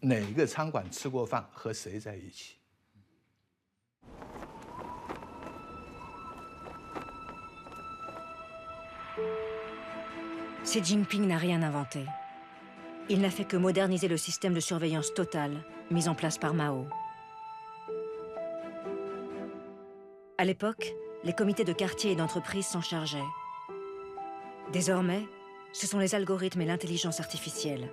Xi Jinping n'a rien inventé. Il n'a fait que moderniser le système de surveillance totale mis en place par Mao. À l'époque, les comités de quartier et d'entreprise s'en chargeaient. Désormais, ce sont les algorithmes et l'intelligence artificielle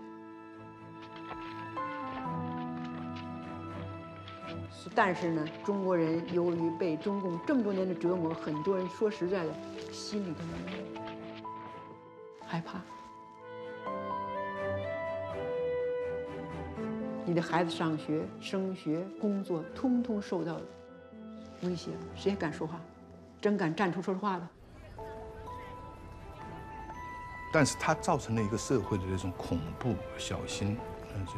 但是呢，中国人由于被中共这么多年的折磨，很多人说实在的，心里头害怕。你的孩子上学、升学、工作，通通受到威胁，谁也敢说话？真敢站出说话的？但是它造成了一个社会的那种恐怖、小心，嗯，种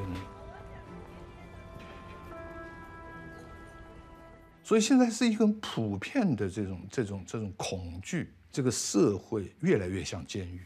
所以现在是一个普遍的这种、这种、这种恐惧，这个社会越来越像监狱。